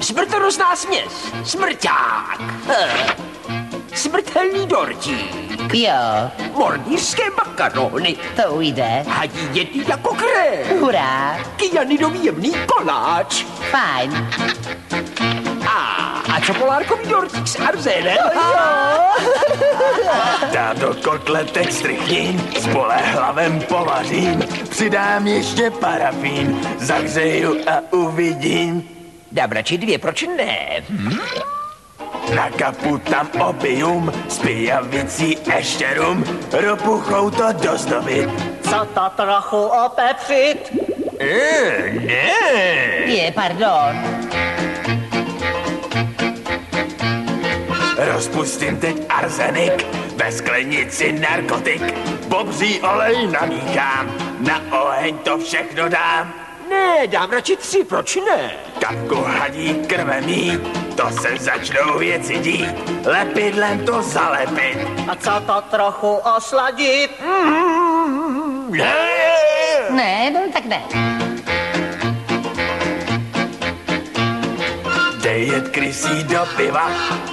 Smrtonosná směs. Smrťák. Eh, Smrtelný dortík. Jo, Mordýřské makarony. to ujde. Hadí děti jako krev. Hurá, Kyjanidový jemný koláč. fajn. A, a čokoládkový dortík s arzénem. Dám do kotletek strychnin, s bolehlavem povařím, přidám ještě parafín, zahřeju a uvidím. Dám radši dvě, proč ne? Na kapu tam opium, s pijavicí ještě rum, ropuchou to dozdobit. Co to trochu opepřit? E, ne, Je, pardon. Rozpustím teď arzenik, ve sklenici narkotik, bobří olej namíchám, na oheň to všechno dám. Ne, dám radši tři, proč ne? Kapku hadí krve mít, to se začnou věci dít, lepidlem to zalepit. A co to trochu osladit? Ne! Ne, no tak ne. Jet krysí do piva,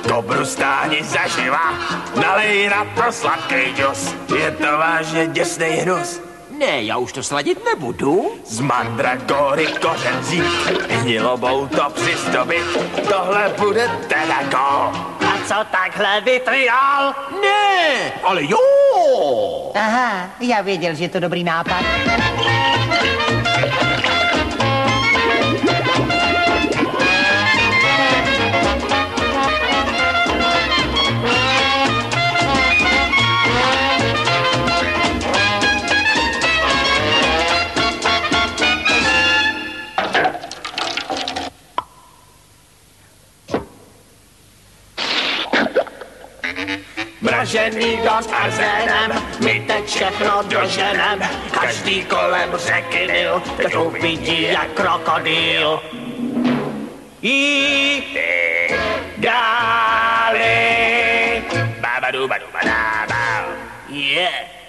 kobru stáni zaživa, nalej na to sladký džus, je to vážně děsnej hnus. Ne, já už to sladit nebudu. Z mandragory kořen vzít, hnilobou to přistobit, tohle bude teda go. A co takhle vitriol? Ne, ale jo. Aha, já věděl, že je to dobrý nápad. Mražený dom a zenem, my teď všechno doženem. Každý kolem řeky Nil, teď uvidí jak krokodýl. I dále. Babadu, badu, badá, Yeah.